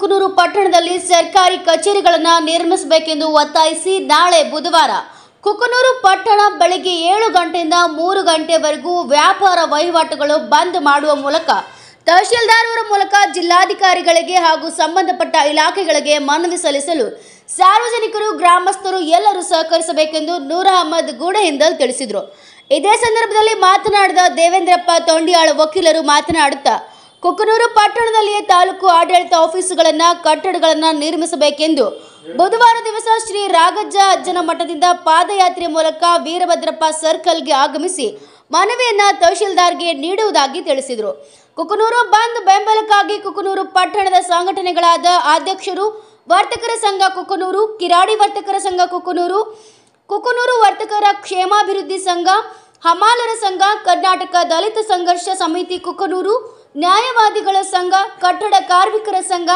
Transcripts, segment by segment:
ಕುಕನೂರು ಪಟ್ಟಣದಲ್ಲಿ ಸರ್ಕಾರಿ ಕಚೇರಿಗಳನ್ನು ನಿರ್ಮಿಸಬೇಕೆಂದು ಒತ್ತಾಯಿಸಿ ನಾಳೆ ಬುಧವಾರ ಕುಕನೂರು ಪಟ್ಟಣ ಬೆಳಗ್ಗೆ ಏಳು ಗಂಟೆಯಿಂದ ಮೂರು ಗಂಟೆವರೆಗೂ ವ್ಯಾಪಾರ ವಹಿವಾಟುಗಳು ಬಂದ್ ಮಾಡುವ ಮೂಲಕ ತಹಶೀಲ್ದಾರ್ ಮೂಲಕ ಜಿಲ್ಲಾಧಿಕಾರಿಗಳಿಗೆ ಹಾಗೂ ಸಂಬಂಧಪಟ್ಟ ಇಲಾಖೆಗಳಿಗೆ ಮನವಿ ಸಲ್ಲಿಸಲು ಸಾರ್ವಜನಿಕರು, ಗ್ರಾಮಸ್ಥರು ಎಲ್ಲರೂ ಸಹಕರಿಸಬೇಕೆಂದು ನೂರ ಅಹಮದ್ ಗೂಡಹಿಂದಲ್ ತಿಳಿಸಿದರು. ಇದೇ ಸಂದರ್ಭದಲ್ಲಿ ಮಾತನಾಡಿದ ದೇವೇಂದ್ರಪ್ಪ ತೊಂಡಿಯಾಳ, ವಕೀಲರು ಮಾತನಾಡುತ್ತಾ ಕುಕನೂರು ಪಟ್ಟಣದಲ್ಲಿಯೇ ತಾಲೂಕು ಆಡಳಿತ ಆಫೀಸುಗಳನ್ನ, ಕಟ್ಟಡಗಳನ್ನ ನಿರ್ಮಿಸಬೇಕೆಂದು ಬುಧವಾರ ದಿವಸ ಶ್ರೀ ರಾಗಜ್ಜ ಅಜ್ಜನ ಮಠದಿಂದ ಪಾದಯಾತ್ರೆ ಮೂಲಕ ವೀರಭದ್ರಪ್ಪ ಸರ್ಕಲ್ಗೆ ಆಗಮಿಸಿ ಮನವಿಯನ್ನ ತಹಶೀಲ್ದಾರ್ಗೆ ನೀಡುವುದಾಗಿ ತಿಳಿಸಿದರು. ಕುಕನೂರು ಬಂದ್ ಬೆಂಬಲಕ್ಕಾಗಿ ಕುಕನೂರು ಪಟ್ಟಣದ ಸಂಘಟನೆಗಳಾದ ಅಧ್ಯಕ್ಷರು ವರ್ತಕರ ಸಂಘ ಕುಕನೂರು, ಕಿರಾಡಿ ವರ್ತಕರ ಸಂಘ ಕುಕನೂರು ಕುಕನೂರು ವರ್ತಕರ ಕ್ಷೇಮಾಭಿವೃದ್ಧಿ ಸಂಘ, ಹಮಾಲರ ಸಂಘ, ಕರ್ನಾಟಕ ದಲಿತ ಸಂಘರ್ಷ ಸಮಿತಿ ಕುಕನೂರು ನ್ಯಾಯವಾದಿಗಳ ಸಂಘ, ಕಟ್ಟಡ ಕಾರ್ಮಿಕರ ಸಂಘ,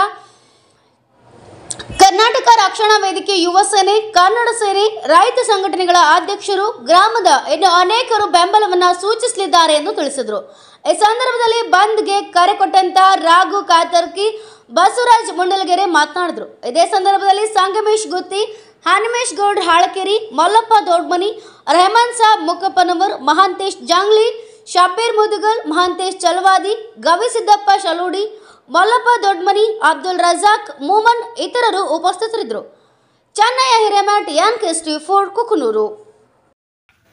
ಕರ್ನಾಟಕ ರಕ್ಷಣಾ ವೇದಿಕೆ ಯುವ ಸೇನೆ, ಕನ್ನಡ ಸೇನೆ, ರೈತ ಸಂಘಟನೆಗಳ ಅಧ್ಯಕ್ಷರು, ಗ್ರಾಮದ ಇನ್ನು ಅನೇಕರು ಬೆಂಬಲವನ್ನ ಸೂಚಿಸಲಿದ್ದಾರೆ ಎಂದು ತಿಳಿಸಿದರು. ಈ ಸಂದರ್ಭದಲ್ಲಿ ಬಂದ್ಗೆ ಕರೆ ಕೊಟ್ಟಂತ ರಾಘು ಕಾತರ್ಕಿ, ಬಸವರಾಜ್ ಮುಂಡಲಗೆರೆ ಮಾತನಾಡಿದರು. ಇದೇ ಸಂದರ್ಭದಲ್ಲಿ ಸಂಗಮೇಶ್ ಗುತ್ತಿ, ಹನುಮೇಶ್ ಗೌಡ್ ಹಾಳಕೆರಿ, ಮಲ್ಲಪ್ಪ ದೊಡ್ಮನಿ, ರೆಹಮಾನ್ ಸಾಬ್ ಮುಕ್ಕಪ್ಪನವರ್ ಮಹಾಂತೇಶ್ ಜಾಂಗ್ಲಿ ಶಬೀರ್ ಮುದುಗಲ್, ಮಹಾಂತೇಶ್ ಚಲವಾದಿ ಗವಿಸಿದ್ದಪ್ಪ ಶಲೂಡಿ, ಮಲ್ಲಪ್ಪ ದೊಡ್ಮನಿ, ಅಬ್ದುಲ್ ರಜಾಕ್, ಮೂಮನ್ ಇತರರು ಉಪಸ್ಥಿತರಿದ್ದರು. ಚೆನ್ನೈಯ ಹಿರೇಮಠ್ ಎನ್ ಕೆಸ್ಟಿ ಫೋರ್ಡ್ ಕುಕನೂರು.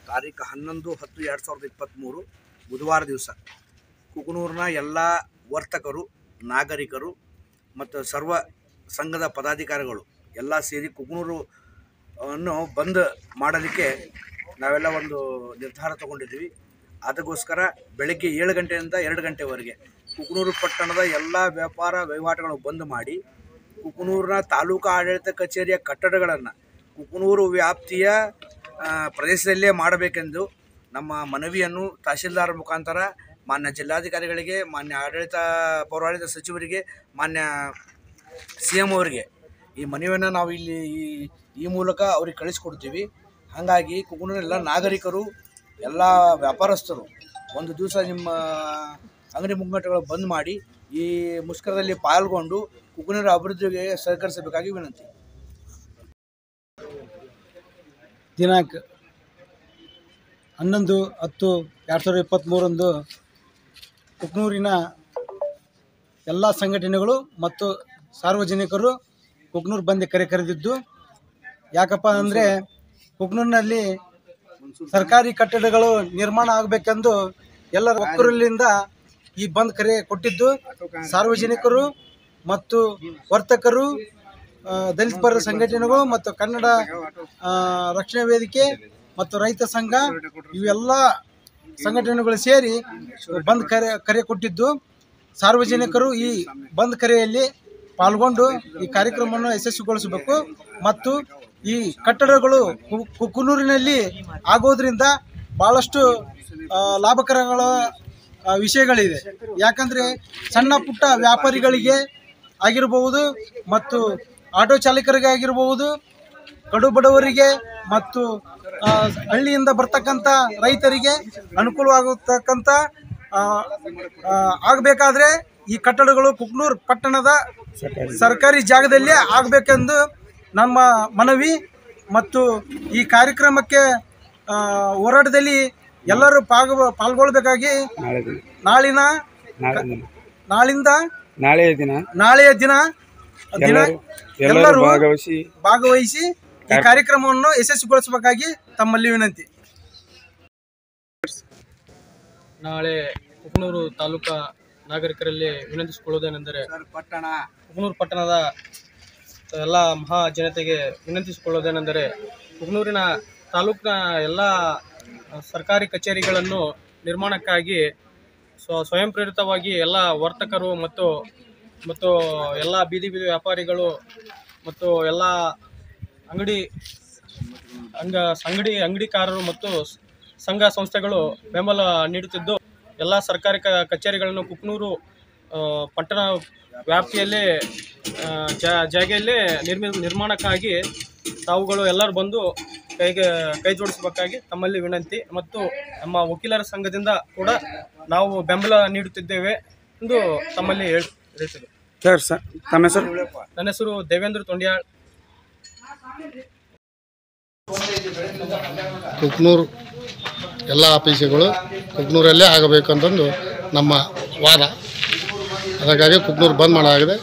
ತಾರೀಕು ಹನ್ನೊಂದು ಹತ್ತು ಎರಡು ಸಾವಿರದ ಇಪ್ಪತ್ತ್ಮೂರು ಬುಧವಾರ ದಿವಸ ಕುಕನೂರಿನ ಎಲ್ಲ ವರ್ತಕರು, ನಾಗರಿಕರು ಮತ್ತು ಸರ್ವ ಸಂಘದ ಪದಾಧಿಕಾರಿಗಳು ಎಲ್ಲ ಸೇರಿ ಕುಕನೂರು ಅನ್ನು ಬಂದ್ ಮಾಡಲಿಕ್ಕೆ ನಾವೆಲ್ಲ ಒಂದು ನಿರ್ಧಾರ ತಗೊಂಡಿದ್ದೀವಿ. ಅದಕ್ಕೋಸ್ಕರ ಬೆಳಗ್ಗೆ ಏಳು ಗಂಟೆಯಿಂದ ಎರಡು ಗಂಟೆವರೆಗೆ ಕುಕನೂರು ಪಟ್ಟಣದ ಎಲ್ಲ ವ್ಯಾಪಾರ ವಹಿವಾಟುಗಳು ಬಂದ್ ಮಾಡಿ ಕುಕನೂರಿನ ತಾಲೂಕು ಆಡಳಿತ ಕಚೇರಿಯ ಕಟ್ಟಡಗಳನ್ನು ಕುಕನೂರು ವ್ಯಾಪ್ತಿಯ ಪ್ರದೇಶದಲ್ಲೇ ಮಾಡಬೇಕೆಂದು ನಮ್ಮ ಮನವಿಯನ್ನು ತಹಶೀಲ್ದಾರ್ ಮುಖಾಂತರ ಮಾನ್ಯ ಜಿಲ್ಲಾಧಿಕಾರಿಗಳಿಗೆ, ಮಾನ್ಯ ಆಡಳಿತ ಪೌರಾಡಳಿತ ಸಚಿವರಿಗೆ, ಮಾನ್ಯ ಸಿ ಎಂ ಅವರಿಗೆ ಈ ಮನವಿಯನ್ನು ನಾವು ಇಲ್ಲಿ ಈ ಮೂಲಕ ಅವ್ರಿಗೆ ಕಳಿಸ್ಕೊಡ್ತೀವಿ. ಹಾಗಾಗಿ ಕುಕನೂರಿನ ನಾಗರಿಕರು ಎಲ್ಲ ವ್ಯಾಪಾರಸ್ಥರು ಒಂದು ದಿವಸ ನಿಮ್ಮ ಅಂಗಡಿ ಮುಂಗಟ್ಟುಗಳು ಬಂದ್ ಮಾಡಿ ಈ ಮುಷ್ಕರದಲ್ಲಿ ಪಾಲ್ಗೊಂಡು ಕುಕನೂರ ಅಭಿವೃದ್ಧಿಗೆ ಸಹಕರಿಸಬೇಕಾಗಿ ವಿನಂತಿ. ದಿನಾಂಕ ಹನ್ನೊಂದು ಹತ್ತು ಎರಡು ಸಾವಿರದ ಇಪ್ಪತ್ತ್ಮೂರಂದು ಕುಕ್ನೂರಿನ ಎಲ್ಲ ಸಂಘಟನೆಗಳು ಮತ್ತು ಸಾರ್ವಜನಿಕರು ಕುಕ್ನೂರು ಬಂದು ಕರೆ ಕರೆದಿದ್ದು. ಯಾಕಪ್ಪ ಅಂದರೆ ಕುಕ್ನೂರಿನಲ್ಲಿ ಸರ್ಕಾರಿ ಕಟ್ಟಡಗಳು ನಿರ್ಮಾಣ ಆಗಬೇಕೆಂದು ಎಲ್ಲರ ಒಕ್ಕೂರಲಿಂದ ಈ ಬಂದ್ ಕರೆ ಕೊಟ್ಟಿದ್ದು ಸಾರ್ವಜನಿಕರು ಮತ್ತು ವರ್ತಕರು ದಲಿತ ಪರ ಸಂಘಟನೆಗಳು ಮತ್ತು ಕನ್ನಡ ರಕ್ಷಣಾ ವೇದಿಕೆ ಮತ್ತು ರೈತ ಸಂಘ ಇವೆಲ್ಲ ಸಂಘಟನೆಗಳು ಸೇರಿ ಬಂದ್ ಕರೆ ಕರೆ ಕೊಟ್ಟಿದ್ದು. ಸಾರ್ವಜನಿಕರು ಈ ಬಂದ್ ಕರೆಯಲ್ಲಿ ಪಾಲ್ಗೊಂಡು ಈ ಕಾರ್ಯಕ್ರಮವನ್ನು ಯಶಸ್ವಿಗೊಳಿಸಬೇಕು ಮತ್ತು ಈ ಕಟ್ಟಡಗಳು ಕುಕ್ಕನೂರಿನಲ್ಲಿ ಆಗೋದ್ರಿಂದ ಬಹಳಷ್ಟು ಲಾಭಕರಗಳ ವಿಷಯಗಳಿವೆ ಯಾಕಂದ್ರೆ ಸಣ್ಣ ಪುಟ್ಟ ವ್ಯಾಪಾರಿಗಳಿಗೆ ಆಗಿರಬಹುದು ಮತ್ತು ಆಟೋ ಚಾಲಕರಿಗೆ ಆಗಿರಬಹುದು ಕಡು ಬಡವರಿಗೆ ಮತ್ತು ಹಳ್ಳಿಯಿಂದ ಬರ್ತಕ್ಕಂಥ ರೈತರಿಗೆ ಅನುಕೂಲವಾಗತಕ್ಕಂಥ ಆಗಬೇಕಾದ್ರೆ ಈ ಕಟ್ಟಡಗಳು ಕುಕ್ನೂರ್ ಪಟ್ಟಣದ ಸರ್ಕಾರಿ ಜಾಗದಲ್ಲಿ ಆಗಬೇಕೆಂದು ನಮ್ಮ ಮನವಿ ಮತ್ತು ಈ ಕಾರ್ಯಕ್ರಮಕ್ಕೆ ಆ, ಹೋರಾಟದಲ್ಲಿ ಎಲ್ಲರೂ ಪಾಗ ಪಾಲ್ಗೊಳ್ಬೇಕಾಗಿ ನಾಳಿನ ನಾಳಿಂದ ನಾಳೆಯ ದಿನ ನಾಳೆಯ ದಿನ ದಿನ ಎಲ್ಲರೂ ಎಲ್ಲರೂ ಎಲ್ಲರೂ ಭಾಗವಹಿಸಿ ಭಾಗವಹಿಸಿ ಈ ಕಾರ್ಯಕ್ರಮವನ್ನು ಯಶಸ್ವಿಗೊಳಿಸಬೇಕಾಗಿ ತಮ್ಮಲ್ಲಿ ವಿನಂತಿ. ನಾಳೆ ಉಪನೂರು ತಾಲೂಕಾ ನಾಗರಿಕರಲ್ಲಿ ವಿನಂತಿಸಿಕೊಳ್ಳುವುದೇನೆಂದರೆ ಪಟ್ಟಣ. ಉಪನೂರು ಪಟ್ಟಣದ ಎಲ್ಲ ಮಹಾ ಜನತೆಗೆ ವಿನಂತಿಸಿಕೊಳ್ಳೋದೇನೆಂದರೆ ಕುಗ್ನೂರಿನ ತಾಲೂಕಿನ ಎಲ್ಲ ಸರ್ಕಾರಿ ಕಚೇರಿಗಳನ್ನು ನಿರ್ಮಾಣಕ್ಕಾಗಿ ಸ್ವ, ಸ್ವಯಂ ಪ್ರೇರಿತವಾಗಿ ಎಲ್ಲ ವರ್ತಕರು ಮತ್ತು ಮತ್ತು ಎಲ್ಲ ಬೀದಿ ಬೀದಿ ವ್ಯಾಪಾರಿಗಳು ಮತ್ತು ಎಲ್ಲ ಅಂಗಡಿ, ಅಂಗ, ಅಂಗಡಿ, ಅಂಗಡಿಕಾರರು ಮತ್ತು ಸಂಘ ಸಂಸ್ಥೆಗಳು ಬೆಂಬಲ ನೀಡುತ್ತಿದ್ದು ಎಲ್ಲ ಸರ್ಕಾರಿ ಕಚೇರಿಗಳನ್ನು ಕುಕ್ನೂರು ಪಟ್ಟಣ ವ್ಯಾಪ್ತಿಯಲ್ಲಿ ಜಾಗೆಯಲ್ಲಿ ಜಾಗೆಯಲ್ಲೇ ನಿರ್ಮಿ ನಿರ್ಮಾಣಕ್ಕಾಗಿ ತಾವುಗಳು ಎಲ್ಲರೂ ಬಂದು ಕೈಗೆ ಕೈ ಜೋಡಿಸಬೇಕಾಗಿ ತಮ್ಮಲ್ಲಿ ವಿನಂತಿ ಮತ್ತು ನಮ್ಮ ವಕೀಲರ ಸಂಘದಿಂದ ಕೂಡ ನಾವು ಬೆಂಬಲ ನೀಡುತ್ತಿದ್ದೇವೆ ಎಂದು ತಮ್ಮಲ್ಲಿ ಹೇಳ್ ಹೇಳ್ತಿದ್ದೆ ಸರ್ ಸರ್ ತಮ್ಮ ಹೆಸರು? ನನ್ನ ಹೆಸರು ದೇವೇಂದ್ರ ತೊಂಡ್ಯಾಳ್. ಕುಕ್ನೂರು ಎಲ್ಲ ಆಫೀಸುಗಳು ಕುಕ್ನೂರಲ್ಲೇ ಆಗಬೇಕಂತಂದು ನಮ್ಮ ವಾದ. ಅದಕ್ಕಾಗಿ ಕುಕ್ನೂರು ಬಂದ್ ಮಾಡಲಾಗಿದೆ.